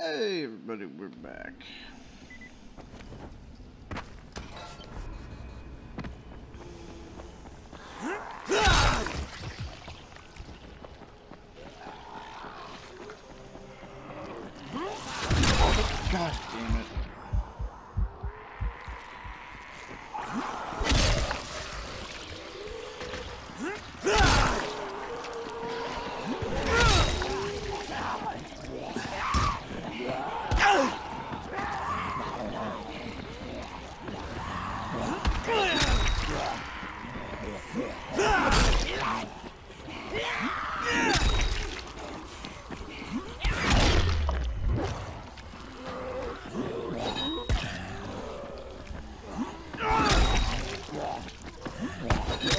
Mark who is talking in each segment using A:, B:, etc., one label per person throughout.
A: Hey everybody, we're back. God damn it.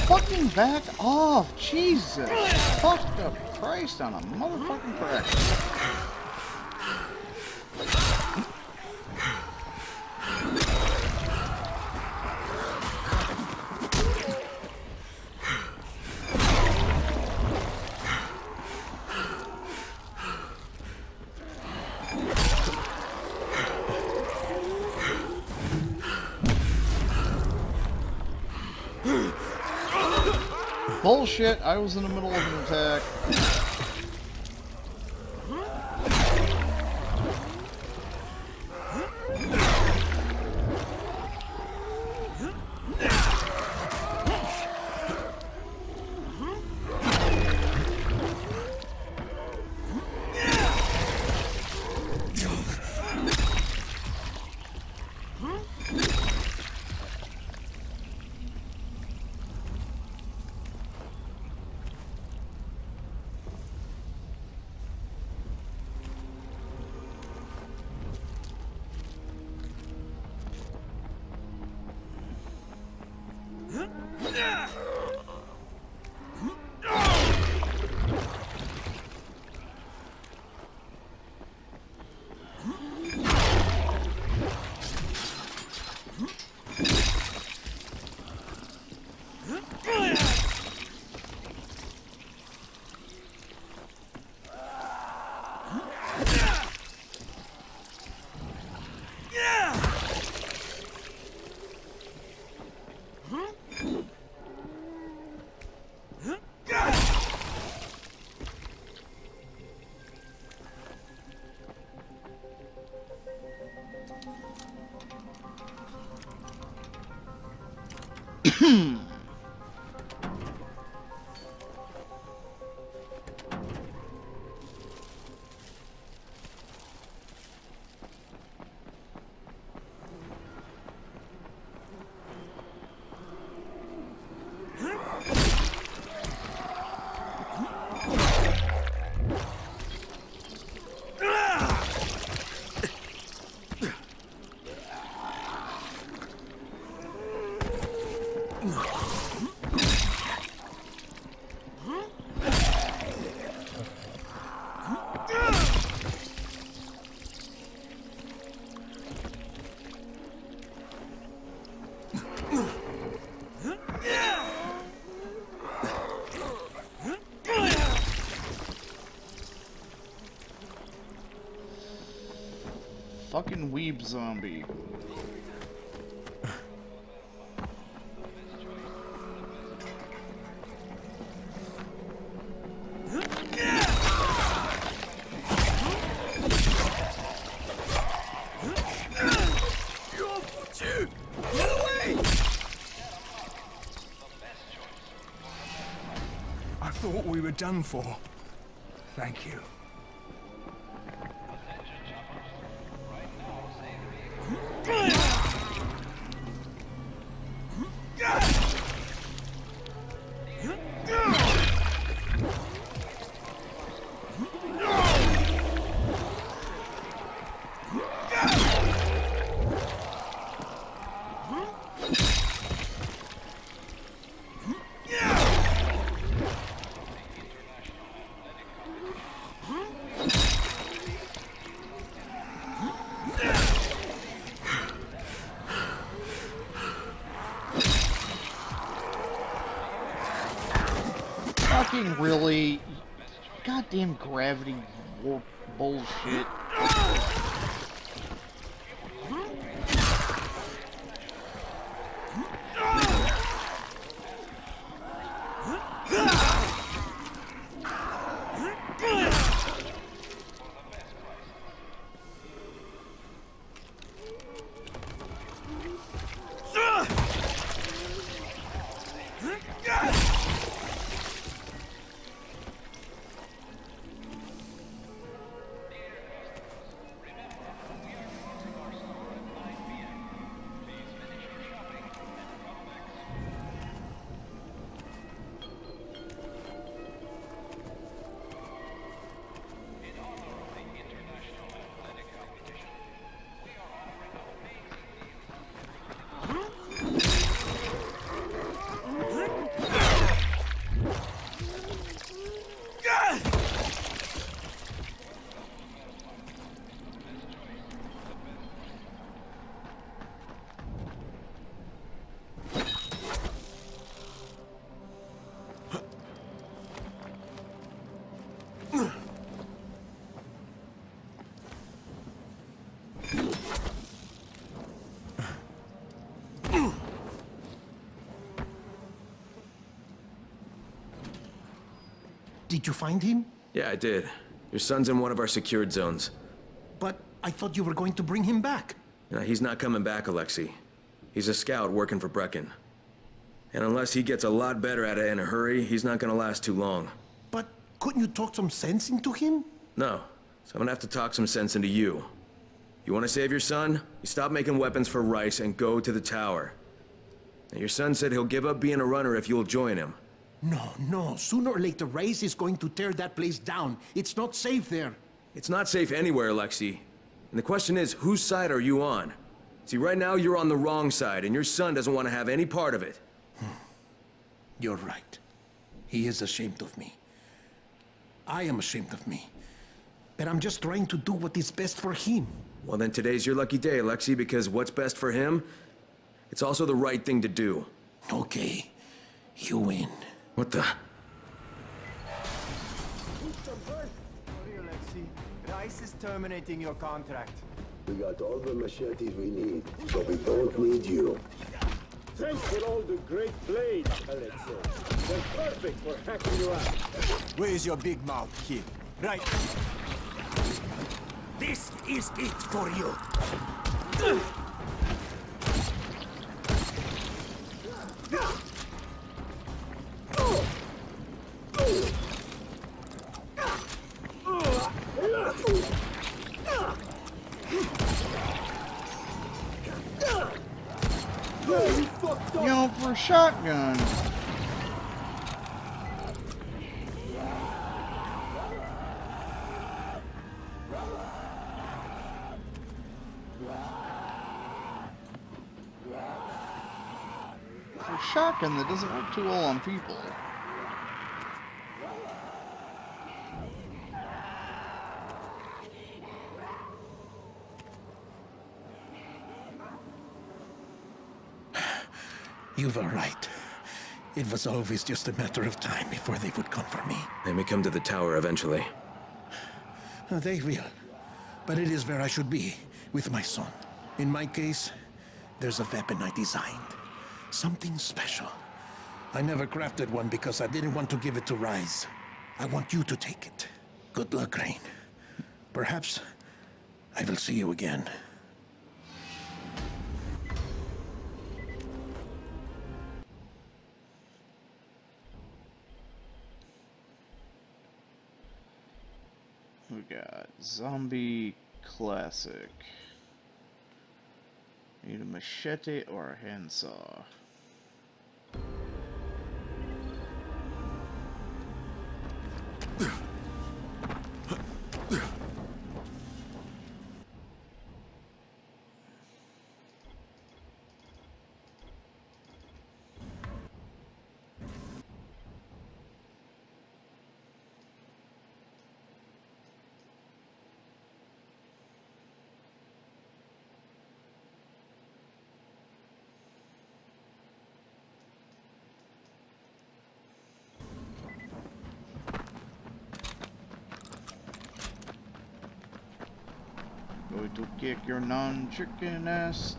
A: Fucking back off! Jesus! Fuck the Christ on a motherfucking crack. Bullshit! I was in the middle of an attack. Hmm. Fucking weeb zombie.
B: I thought we were done for. Thank you.
C: Did you find him?
D: Yeah, I did. Your son's in one of our secured zones.
C: But I thought you were going to bring him back.
D: No, he's not coming back, Alexei. He's a scout working for Brecken. And unless he gets a lot better at it in a hurry, he's not gonna last too long.
C: But couldn't you talk some sense into him?
D: No. So I'm gonna have to talk some sense into you. You wanna save your son? You stop making weapons for Rais and go to the tower. Now, your son said he'll give up being a runner if you'll join him.
C: No, no. Sooner or later, Rais is going to tear that place down. It's not safe there.
D: It's not safe anywhere, Alexei. And the question is, whose side are you on? See, right now you're on the wrong side, and your son doesn't want to have any part of it. Hmm.
C: You're right. He is ashamed of me. I am ashamed of me. But I'm just trying to do what is best for him.
D: Well, then today's your lucky day, Alexei, because what's best for him, it's also the right thing to do.
C: Okay. You win.
D: What the?
E: Sorry, Alexei. Rais is terminating your contract.
F: We got all the machetes we need, so we don't need you.
G: Thanks for all the great blades, Alexei. They're perfect for hacking you out.
E: Where is your big mouth, kid? Right.
C: This is it for you.
A: Know, for shotgun. For a shotgun that doesn't work too well on people.
C: You were right. It was always just a matter of time before they would come for me.
D: They may come to the tower eventually.
C: Uh, They will. But it is where I should be, with my son. In my case, there's a weapon I designed. Something special. I never crafted one because I didn't want to give it to Rais. I want you to take it. Good luck, Rain. Perhaps I will see you again.
A: We got zombie classic. Need a machete or a handsaw. Kick your non-chicken ass.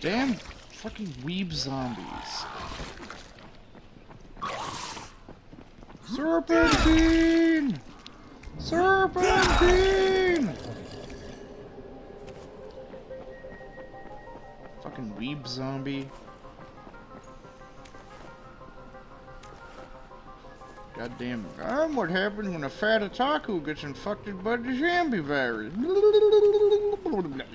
A: Damn fucking weeb zombies. Serpentine! Serpentine! Fucking weeb zombie. Goddamn. I'm what happens when a fat otaku gets infected by the zombie virus.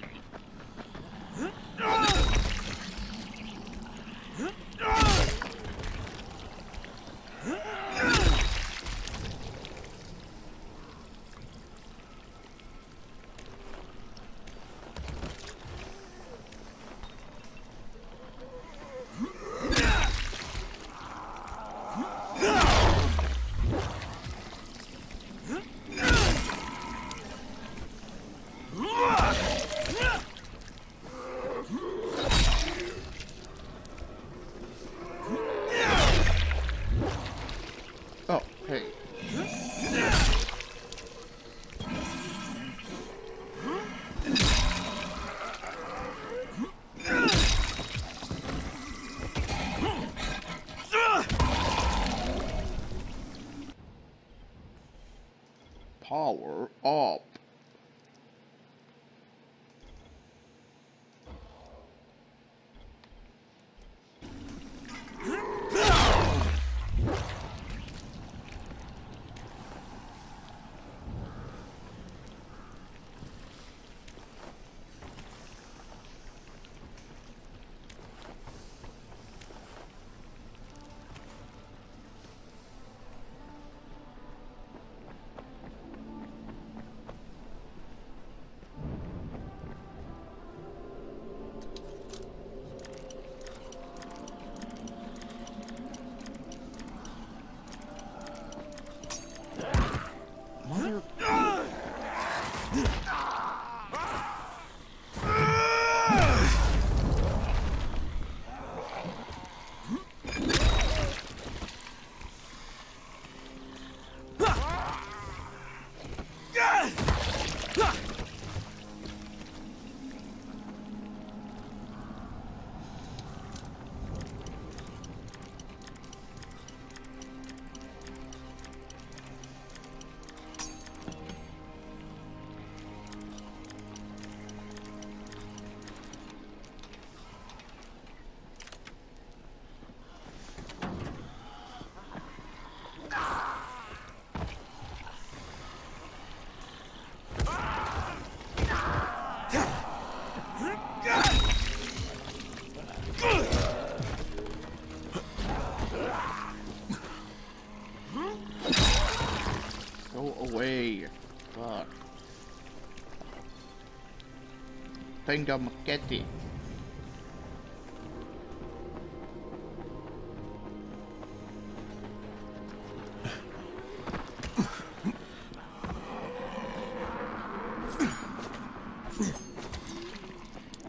A: Tenga Machetti.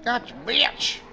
A: Gotcha, bitch!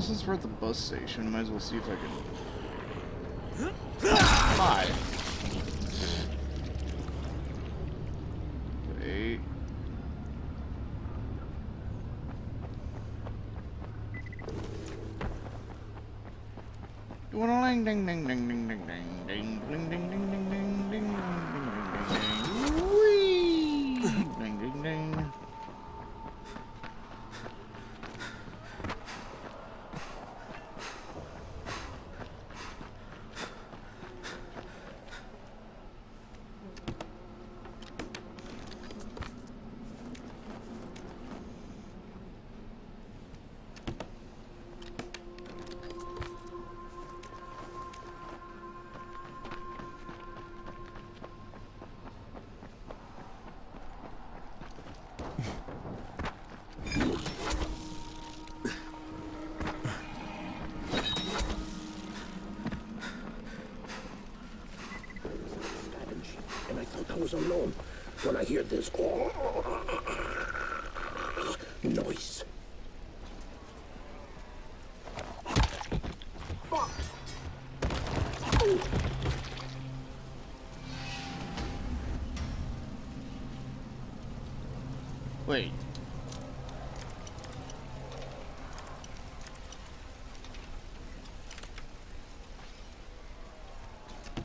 A: Since we're at the bus station, might as well see if I can... Bye.
C: Alone when I hear this noise.
A: Wait.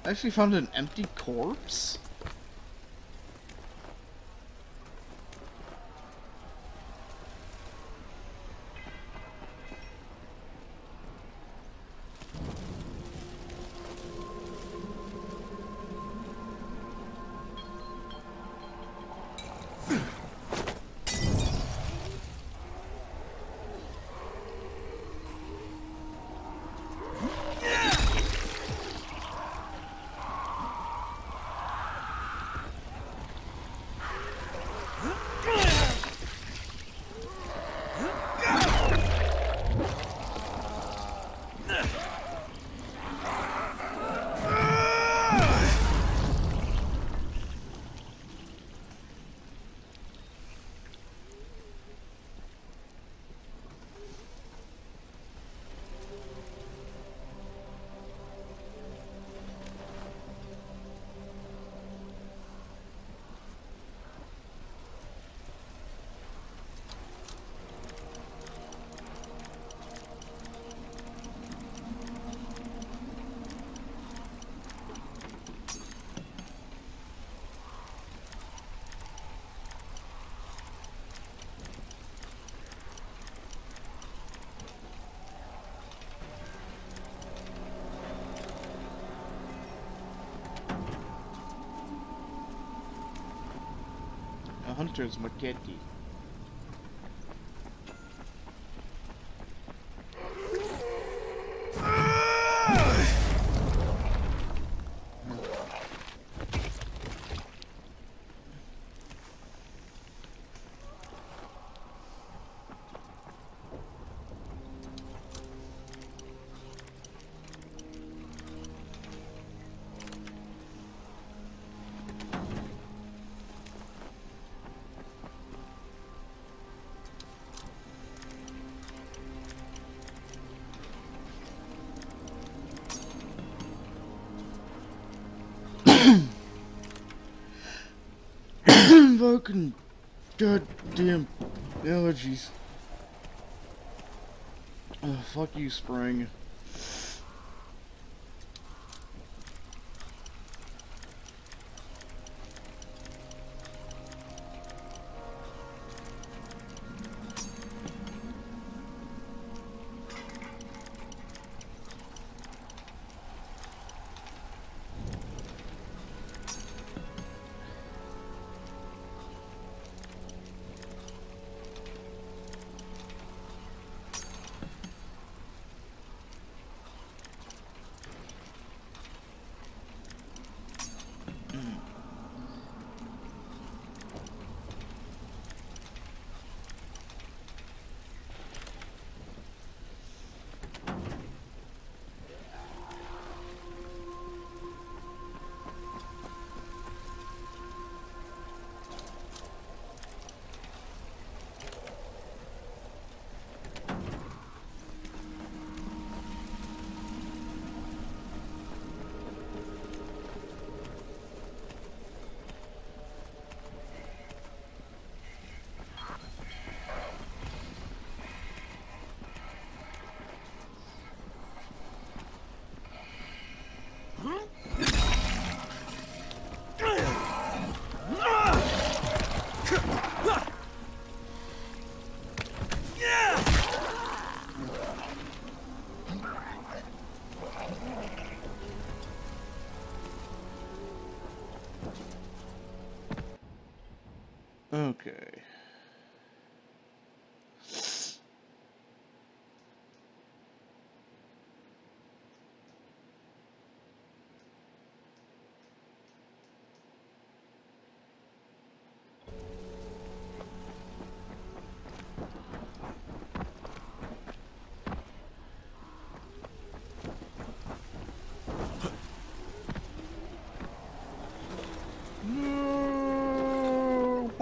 A: I actually found an empty corpse? hunters market. Fucking goddamn allergies. Oh, fuck you, Spring.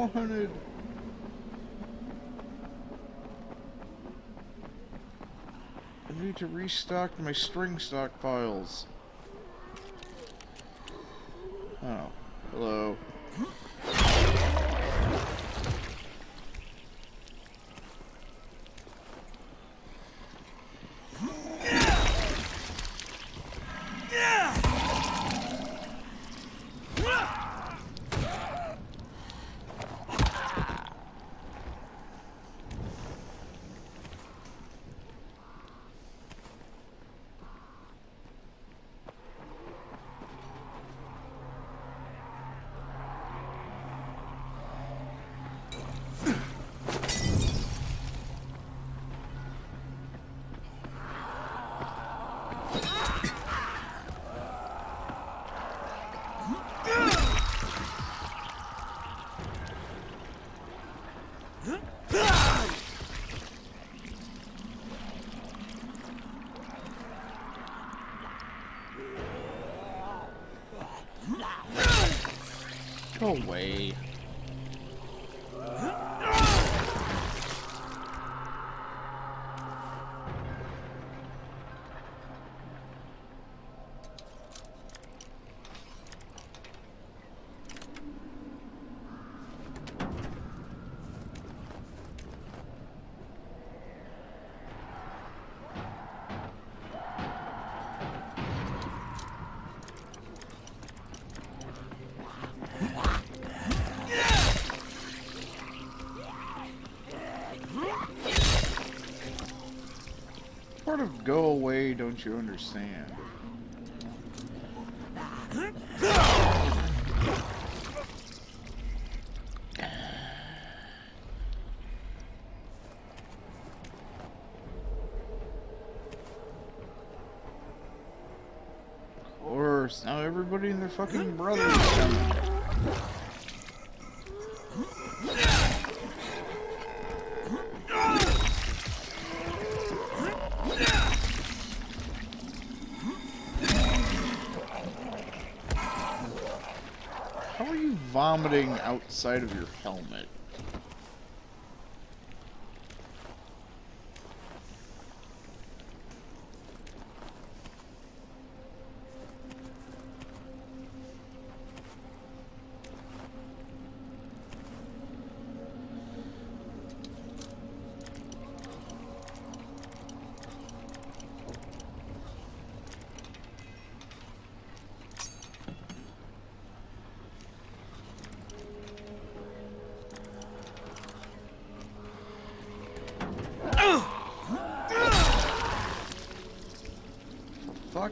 A: Wanted. I need to restock my string stockpiles. Oh, hello. Go away. Go away, don't you understand? Of course, now everybody and their fucking brother is coming. Vomiting outside of your helmet?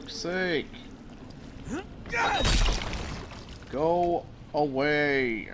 A: Fuck's sake. Go away.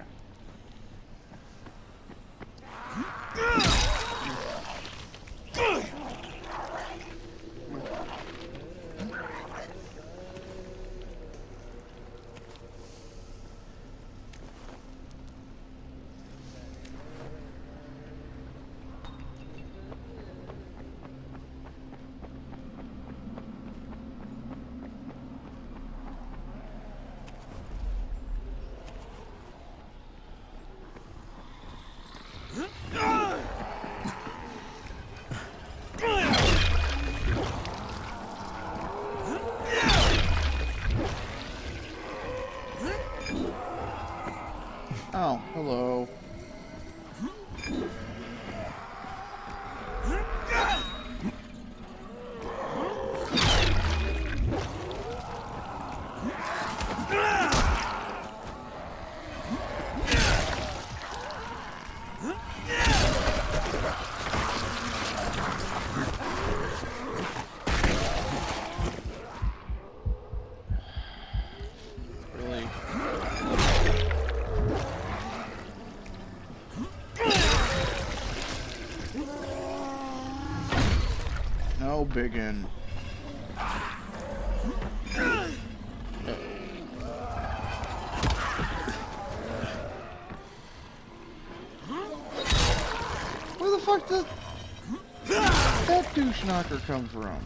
A: Oh, hello. Really? Where the fuck did that douche knocker come from?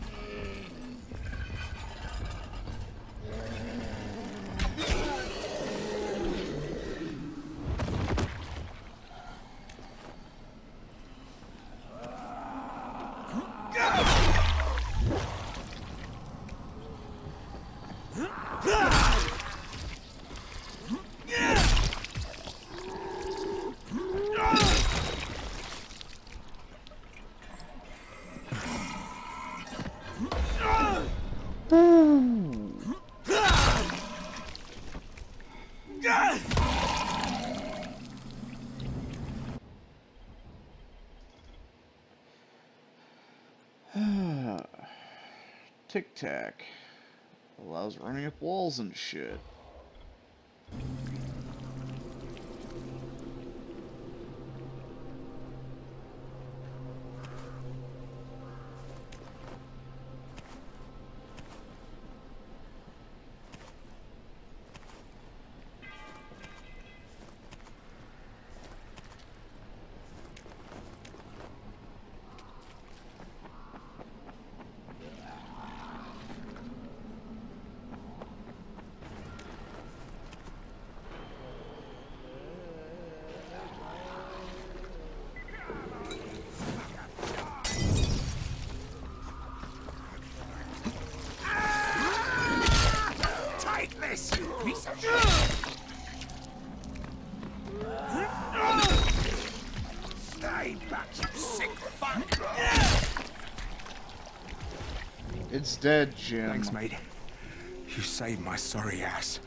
A: Tic Tac. Allows running up walls and shit. Dead, Jim.
C: Thanks, mate. You saved my sorry ass.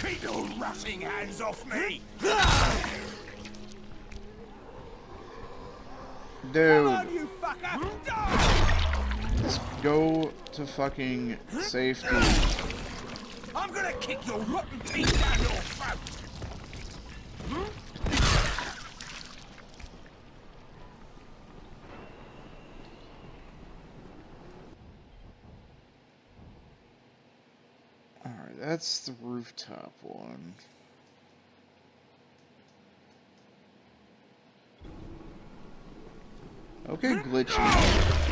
C: Keep your rotting hands off me!
A: Dude,
C: You fucker!
A: go to fucking safety.
C: I'm gonna kick your rotten teeth down your throat!
A: That's the rooftop one. Okay, glitchy.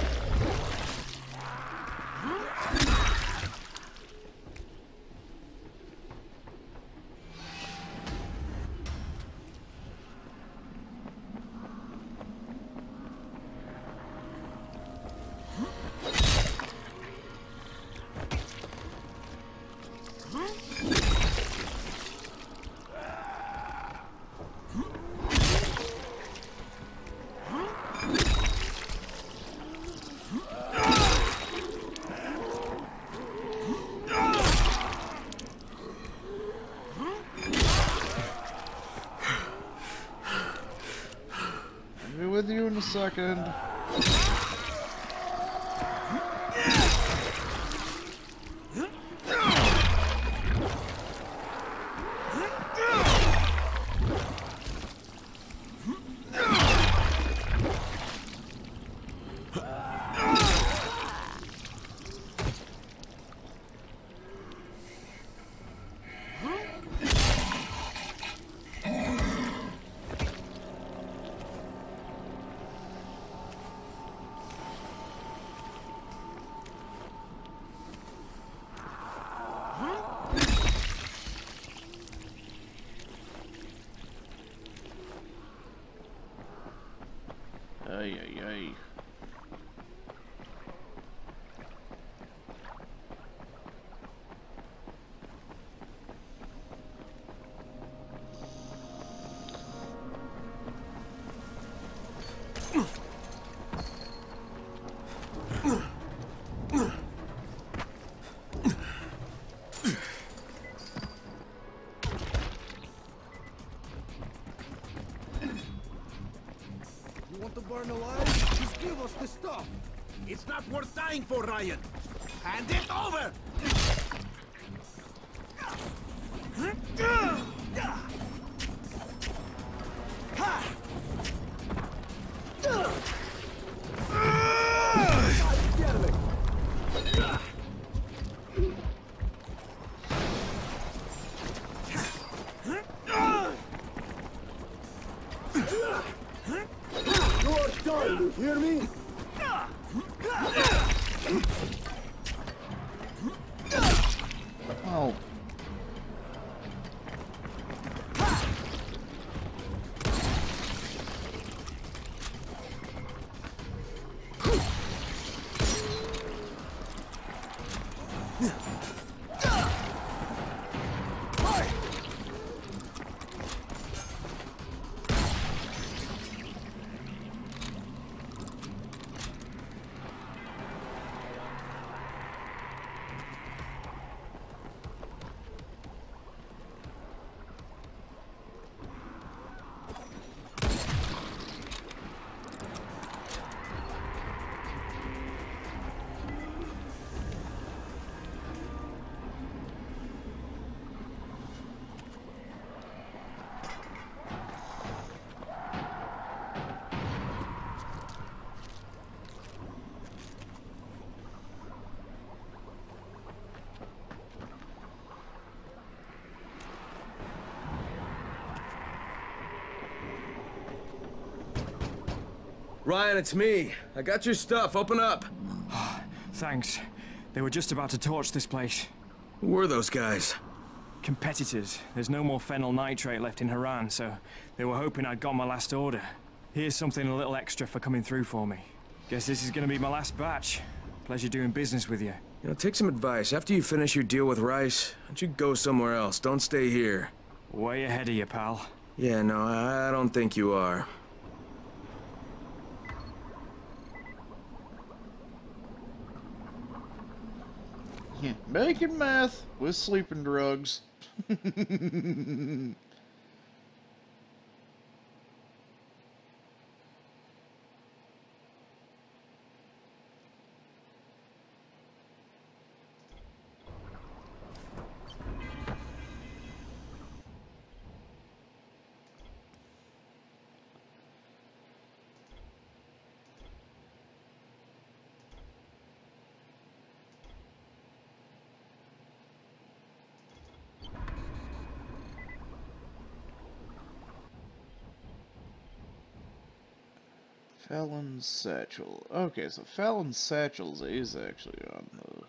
A: Second.
H: Ai, ai,
C: ai. Not worth dying for, Ryan! Hand it over!
D: Ryan, it's me. I got your stuff. Open up.
I: Thanks. They were just about to torch this place.
D: Who were those guys?
I: Competitors. There's no more phenyl nitrate left in Haran, so they were hoping I'd got my last order. Here's something a little extra for coming through for me. Guess this is gonna be my last batch. Pleasure doing business with you.
D: You know, take some advice. After you finish your deal with Rais, why don't you go somewhere else? Don't stay here.
I: Way ahead of you, pal.
D: Yeah, no, I don't think you are.
A: Yeah, making meth with sleeping drugs. Fallon's Satchel. Okay, so Fallon's Satchels is actually on the...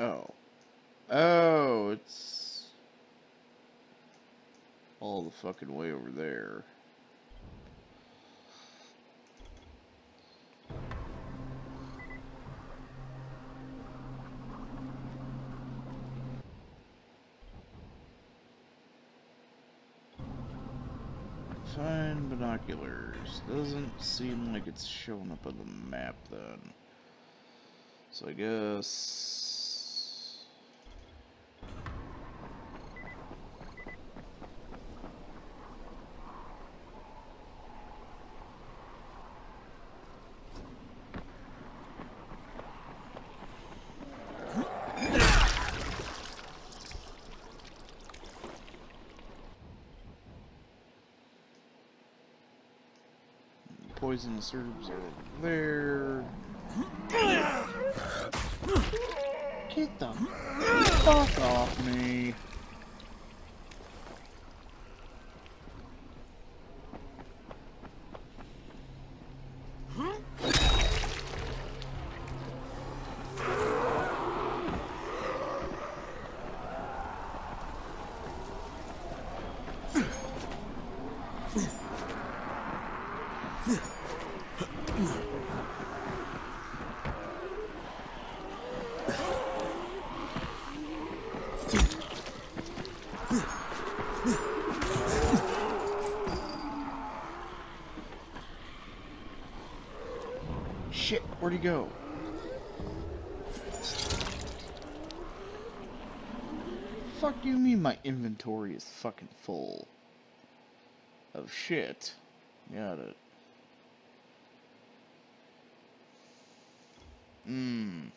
A: Oh. Oh, it's... All the fucking way over there. Find binoculars. Doesn't seem like it's showing up on the map then. So I guess... Poisonous herbs are there. Get the fuck off me. Shit, where'd he go? Fuck you mean my inventory is fucking full? Of shit. Got it. Mmm.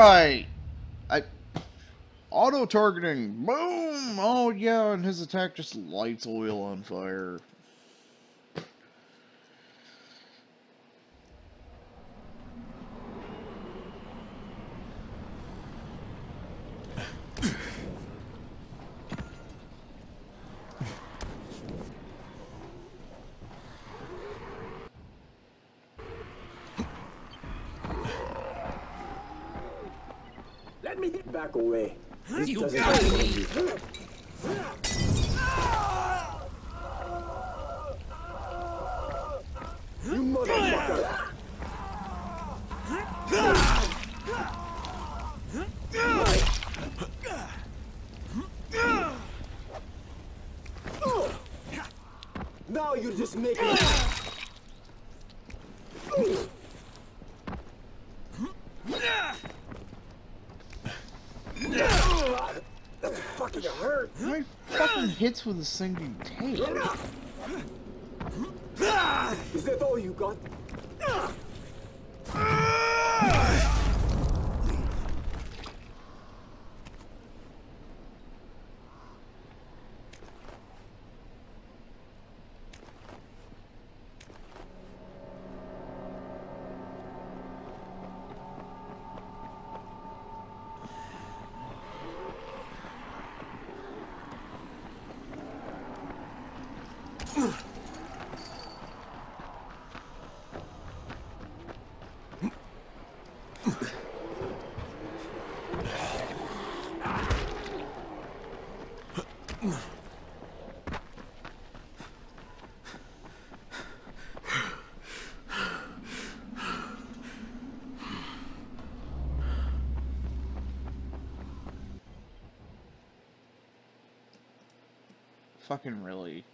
A: Right. I auto targeting. Boom. Oh yeah, and his attack just lights oil on fire.
G: Back away. This doesn't
A: hits with a single tail.
G: Is that all you got?
A: Fucking really.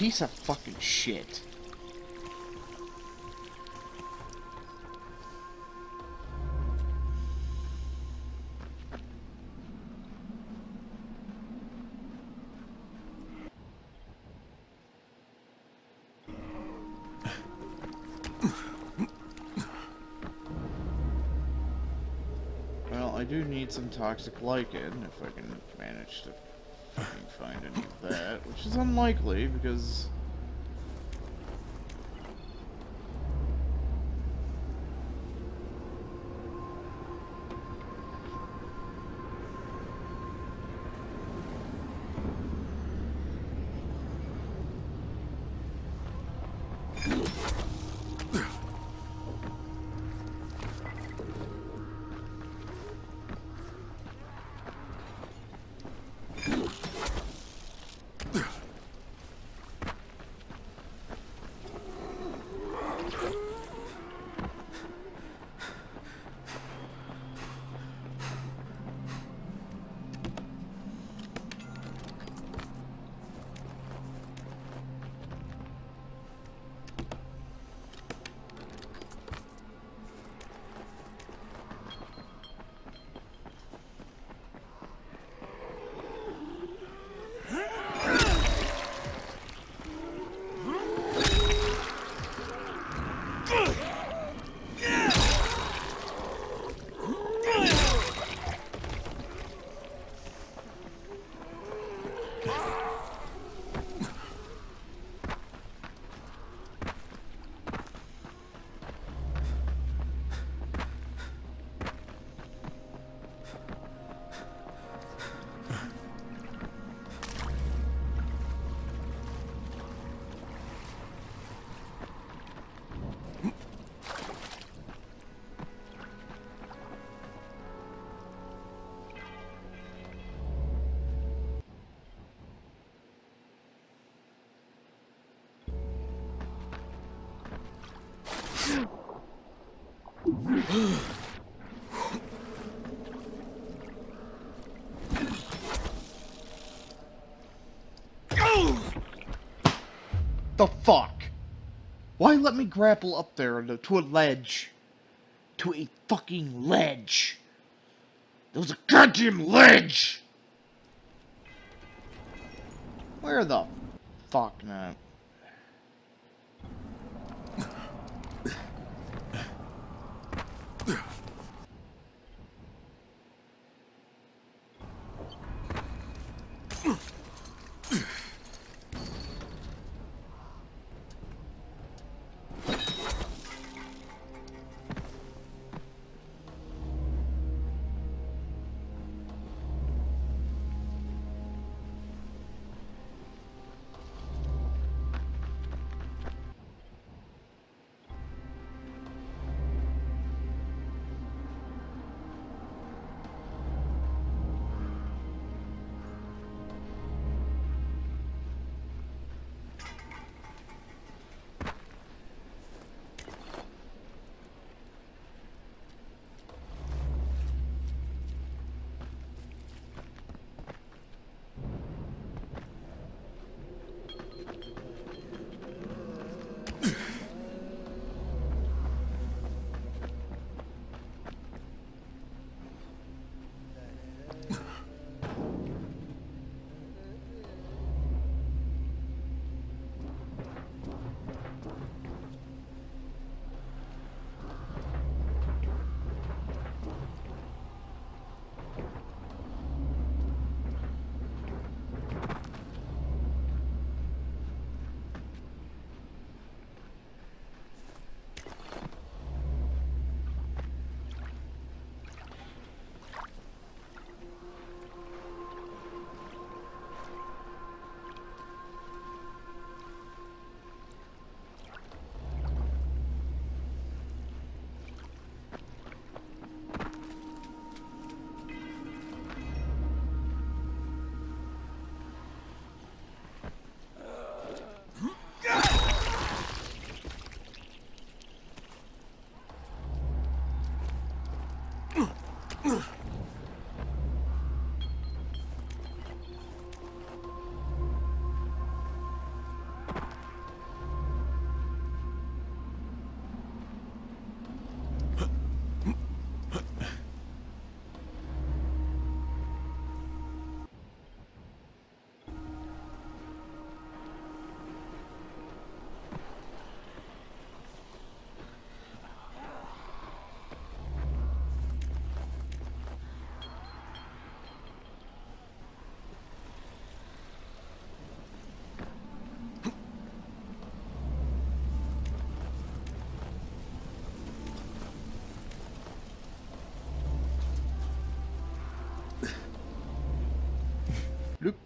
A: Piece of fucking shit. Well, I do need some toxic lichen if I can manage to fucking find any of that, which is unlikely because let me grapple up there to, to a ledge. To a fucking ledge. There was a goddamn ledge! Where the fuck now?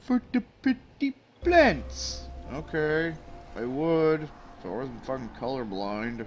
A: For the pretty plants. Okay, I would if I wasn't fucking colorblind.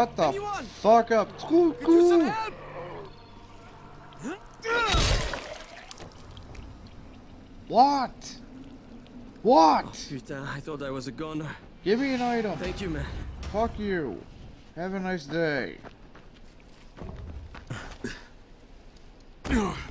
A: Shut the fuck up. Scoo-
E: Could you some
A: scoo.
E: help?
A: What? What?
I: Oh, Putain, I thought I was a goner.
A: Give me an item.
I: Thank you, man.
A: Fuck you. Have a nice day.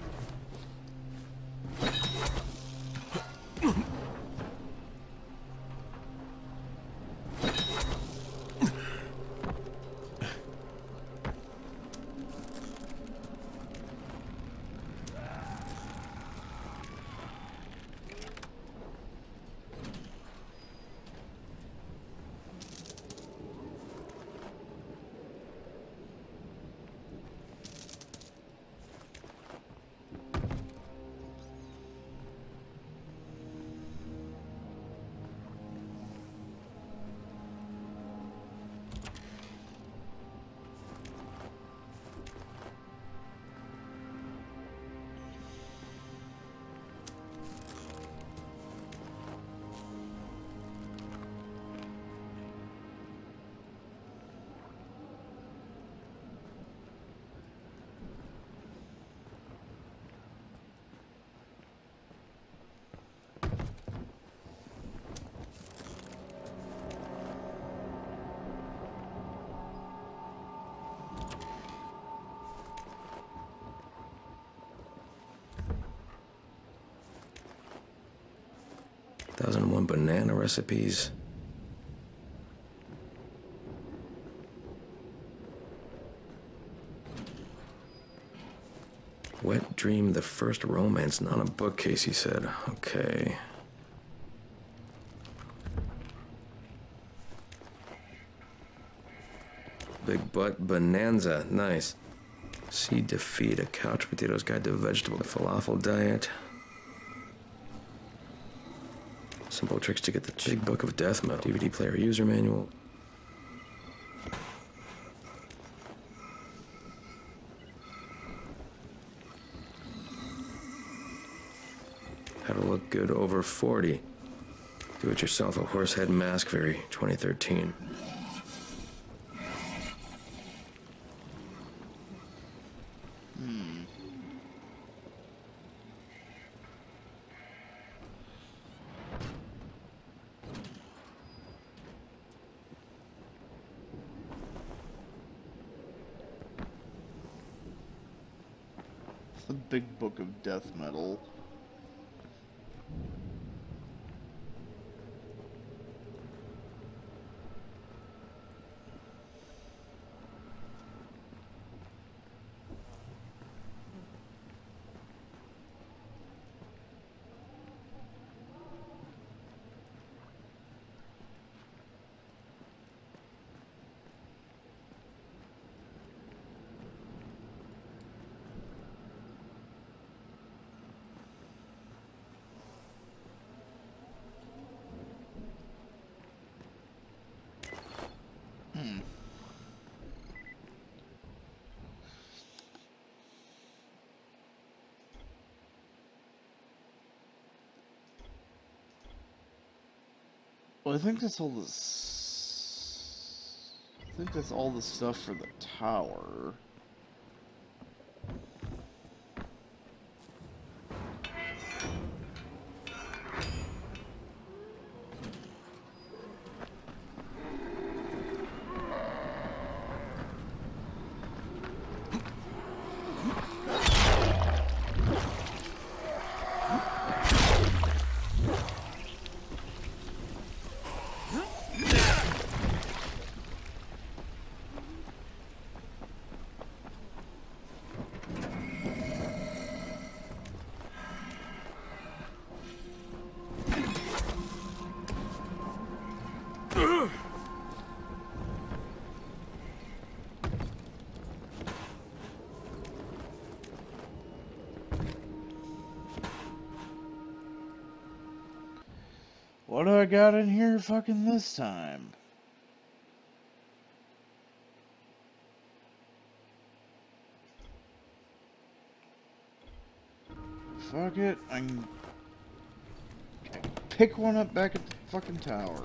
D: 1001 banana recipes. Wet dream, the first romance, not a bookcase, he said. Okay. Big butt bonanza, nice. See defeat, a couch potatoes guide to vegetable falafel diet. Simple tricks to get the big book of death metal. DVD player user manual. How to look good over 40. Do it yourself, a horsehead mask, very 2013.
A: The big book of death metal. Well, I think that's all this. I think that's all the stuff for the tower. Got in here fucking this time? Fuck it, I can I pick one up back at the fucking tower.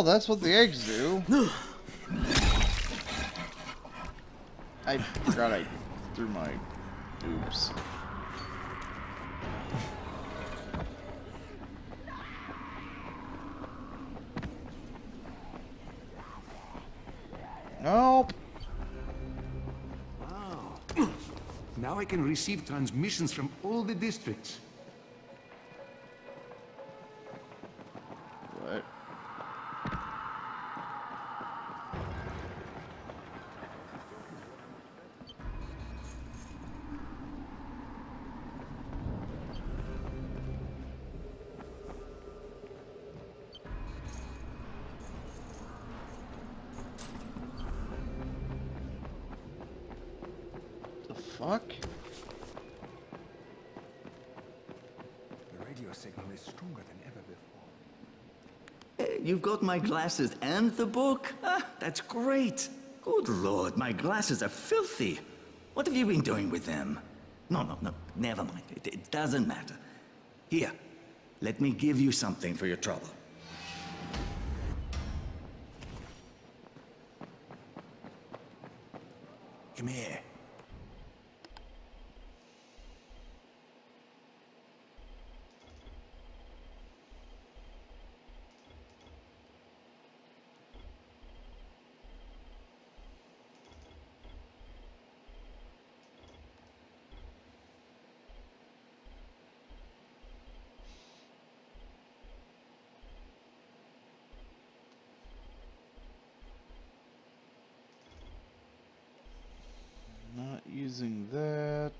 A: Well, that's what the eggs do. I forgot I threw my... Oops. Nope. Wow.
B: Now I can receive transmissions from all the districts.
J: My glasses and the book? Ah, that's great. Good lord, my glasses are filthy. What have you been doing with them? No, no, no, never mind. It, it doesn't matter. Here, let me give you something for your trouble.
C: Come here.
A: Not using that.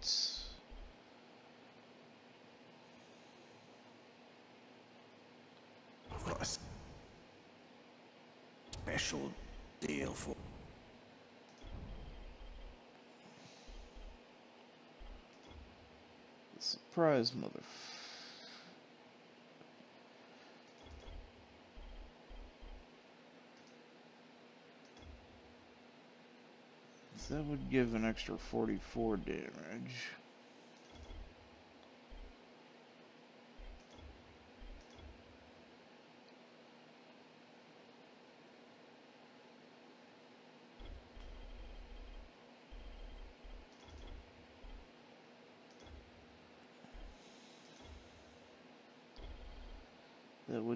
C: Of course. Special deal for.
A: Surprise, mother. That would give an extra 44 damage.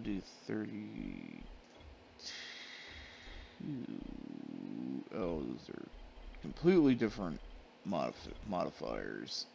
A: Would do 32. Oh, those are completely different modif modifiers.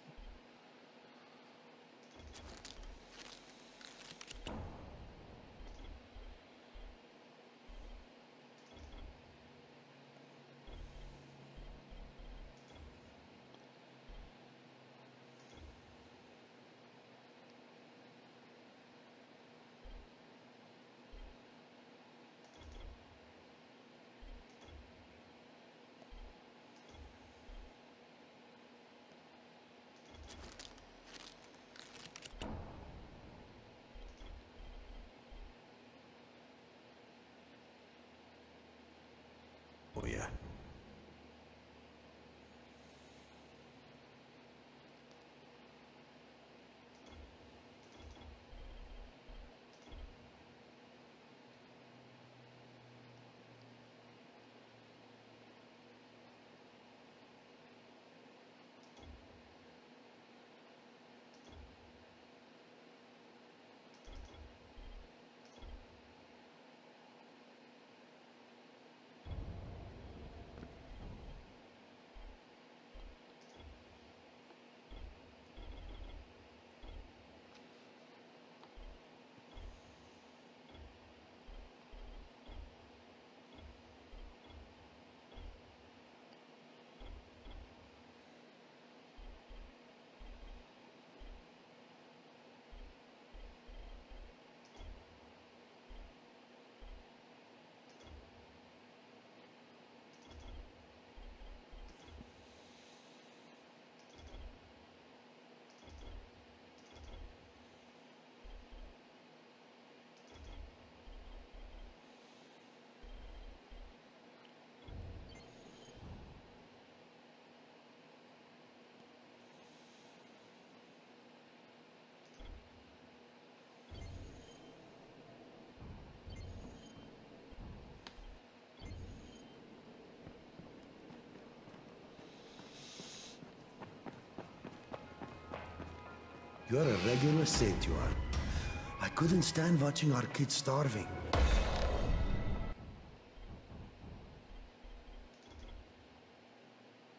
K: You're a regular saint, you are. I couldn't stand watching our kids starving.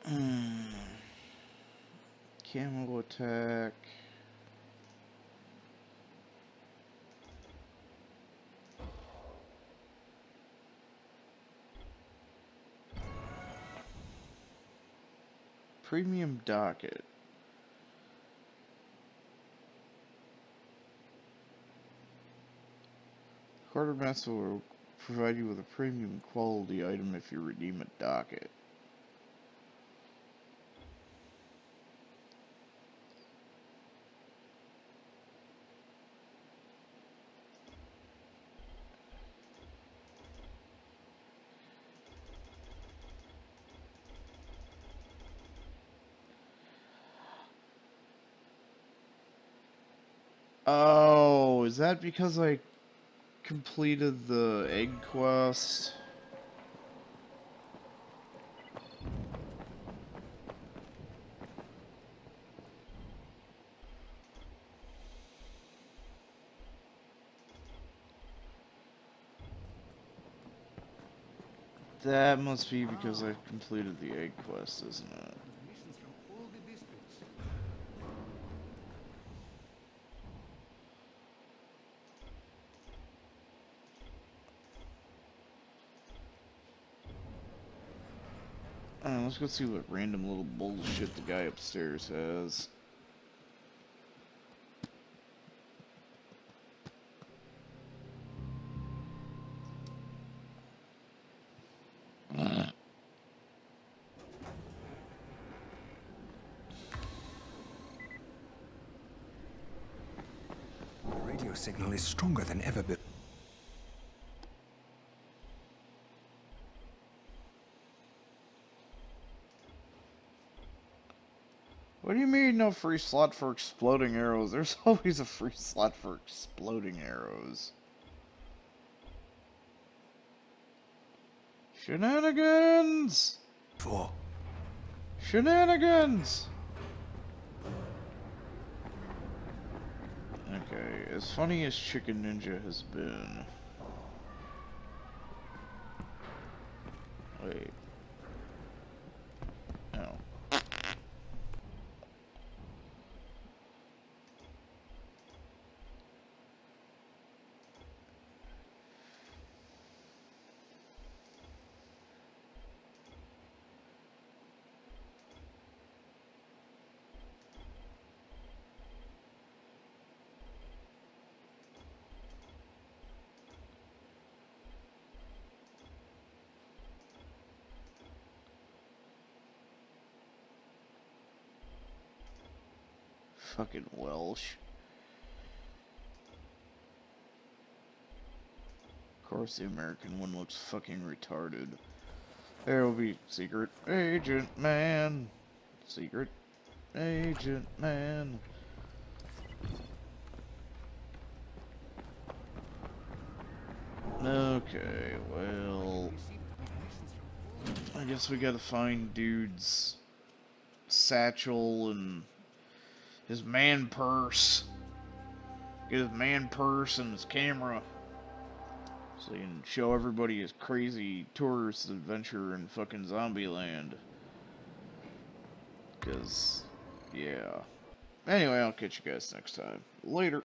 A: Hmm. Camo attack. Premium docket. Quartermaster will provide you with a premium quality item if you redeem a docket. Oh, is that because I completed the egg quest? That must be because I've completed the egg quest, isn't it?
B: Missions from all the districts.
A: Uh, let's go see what random little bullshit the guy upstairs has.
B: The radio signal is stronger than ever before.
A: What do you mean no free slot for exploding arrows? There's always a free slot for exploding arrows. Shenanigans!
B: Four.
A: Shenanigans! Okay, as funny as Chicken Ninja has been. Wait. Fucking Welsh. Of course, the American one looks fucking retarded. There will be secret agent man. Secret agent man. Okay, well. I guess we gotta find dude's satchel and his man purse. Get his man purse and his camera. So he can show everybody his crazy tourist adventure in fucking Zombieland. Because, yeah. Anyway, I'll catch you guys next time. Later.